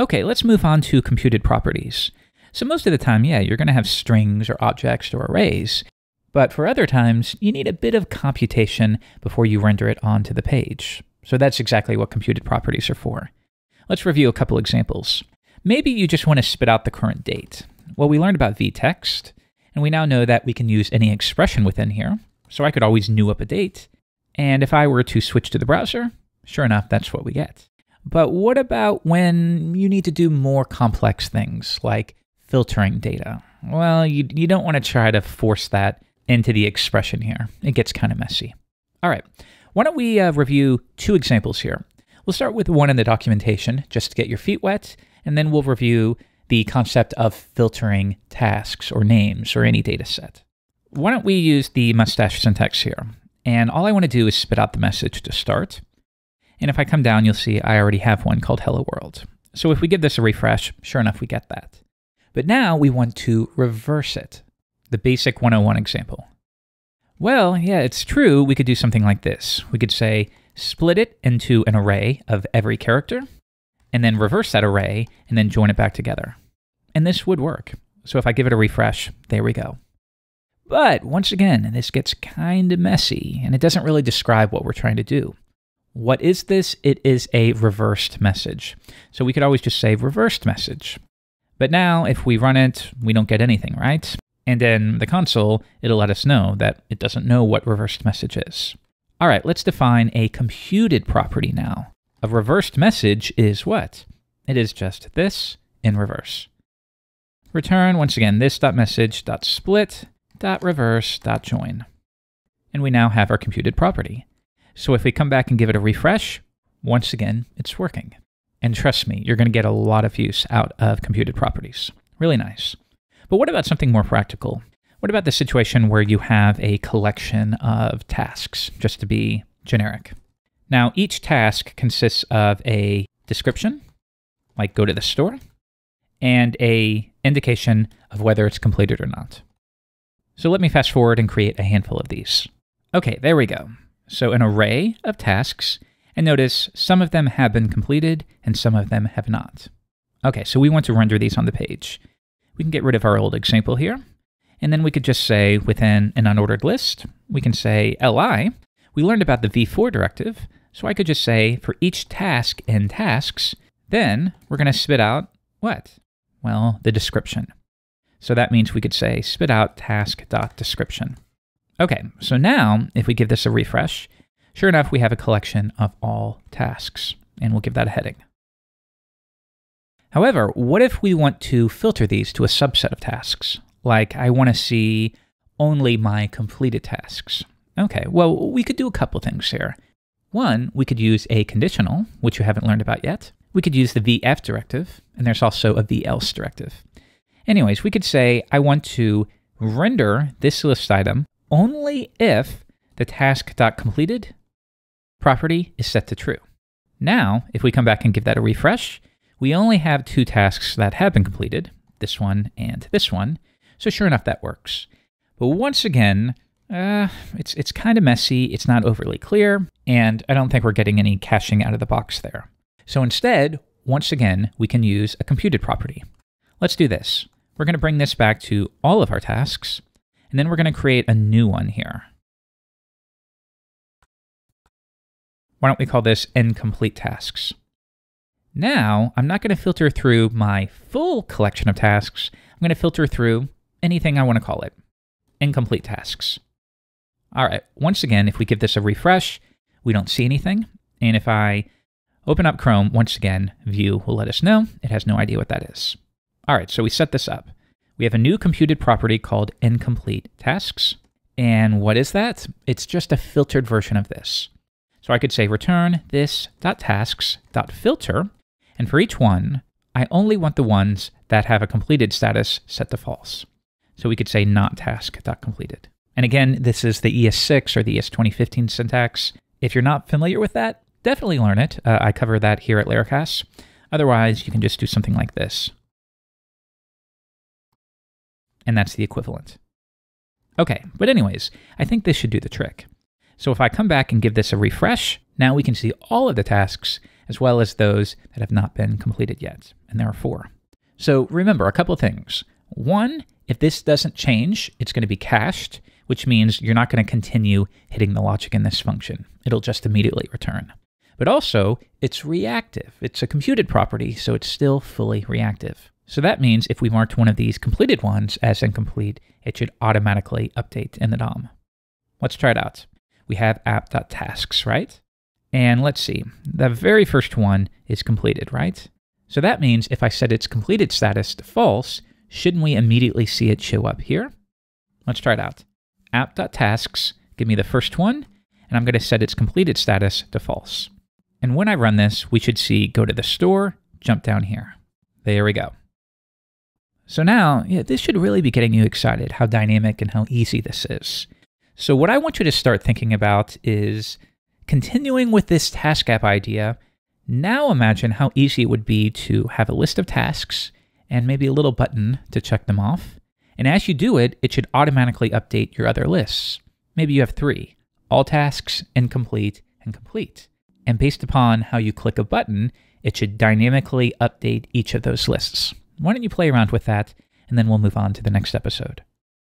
Okay, let's move on to computed properties. So most of the time, yeah, you're going to have strings or objects or arrays, but for other times, you need a bit of computation before you render it onto the page. So that's exactly what computed properties are for. Let's review a couple examples. Maybe you just want to spit out the current date. Well, we learned about v-text, and we now know that we can use any expression within here. So I could always new up a date. And if I were to switch to the browser, sure enough, that's what we get. But what about when you need to do more complex things like filtering data? Well, you, you don't want to try to force that into the expression here. It gets kind of messy. All right, why don't we uh, review two examples here? We'll start with one in the documentation just to get your feet wet, and then we'll review the concept of filtering tasks or names or any data set. Why don't we use the mustache syntax here? And all I want to do is spit out the message to start. And if I come down, you'll see I already have one called Hello World. So if we give this a refresh, sure enough, we get that. But now we want to reverse it the basic 101 example? Well, yeah, it's true. We could do something like this. We could say split it into an array of every character, and then reverse that array, and then join it back together. And this would work. So if I give it a refresh, there we go. But once again, this gets kind of messy, and it doesn't really describe what we're trying to do. What is this? It is a reversed message. So we could always just say reversed message. But now, if we run it, we don't get anything, right? And in the console, it'll let us know that it doesn't know what reversed message is. All right, let's define a computed property now. A reversed message is what? It is just this in reverse. Return, once again, this.message.split.reverse.join. And we now have our computed property. So if we come back and give it a refresh, once again, it's working. And trust me, you're going to get a lot of use out of computed properties. Really nice. But what about something more practical? What about the situation where you have a collection of tasks, just to be generic? Now, each task consists of a description, like go to the store, and a indication of whether it's completed or not. So let me fast forward and create a handful of these. Okay, there we go. So an array of tasks, and notice some of them have been completed and some of them have not. Okay, so we want to render these on the page we can get rid of our old example here. And then we could just say within an unordered list, we can say li. We learned about the v-for directive, so I could just say for each task in tasks, then we're going to spit out what? Well, the description. So that means we could say spit out task.description. Okay, so now if we give this a refresh, sure enough, we have a collection of all tasks, and we'll give that a heading. However, what if we want to filter these to a subset of tasks? Like, I want to see only my completed tasks. Okay, well, we could do a couple things here. One, we could use a conditional, which you haven't learned about yet. We could use the v-if directive, and there's also a v-else directive. Anyways, we could say, I want to render this list item only if the task.completed property is set to true. Now, if we come back and give that a refresh, we only have two tasks that have been completed, this one and this one, so sure enough, that works. But once again, uh, it's, it's kind of messy, it's not overly clear, and I don't think we're getting any caching out of the box there. So instead, once again, we can use a computed property. Let's do this. We're going to bring this back to all of our tasks, and then we're going to create a new one here. Why don't we call this incomplete tasks? Now, I'm not going to filter through my full collection of tasks. I'm going to filter through anything I want to call it incomplete tasks. All right, once again, if we give this a refresh, we don't see anything. And if I open up Chrome, once again, Vue will let us know it has no idea what that is. All right, so we set this up. We have a new computed property called incomplete tasks. And what is that? It's just a filtered version of this. So I could say return this.tasks.filter, and for each one, I only want the ones that have a completed status set to false. So we could say not task.completed. And again, this is the ES6 or the ES 2015 syntax. If you're not familiar with that, definitely learn it. Uh, I cover that here at Laracast. Otherwise, you can just do something like this. And that's the equivalent. Okay, but anyways, I think this should do the trick. So if I come back and give this a refresh, now we can see all of the tasks as well as those that have not been completed yet. And there are four. So remember a couple things. One, if this doesn't change, it's going to be cached, which means you're not going to continue hitting the logic in this function. It'll just immediately return. But also, it's reactive. It's a computed property, so it's still fully reactive. So that means if we marked one of these completed ones as incomplete, it should automatically update in the DOM. Let's try it out. We have app.tasks, right? And let's see, the very first one is completed, right? So that means if I set its completed status to false, shouldn't we immediately see it show up here? Let's try it out. app.tasks, give me the first one, and I'm going to set its completed status to false. And when I run this, we should see go to the store, jump down here. There we go. So now, yeah, this should really be getting you excited how dynamic and how easy this is. So, what I want you to start thinking about is continuing with this task app idea. Now, imagine how easy it would be to have a list of tasks and maybe a little button to check them off. And as you do it, it should automatically update your other lists. Maybe you have three all tasks, incomplete, and complete. And based upon how you click a button, it should dynamically update each of those lists. Why don't you play around with that, and then we'll move on to the next episode.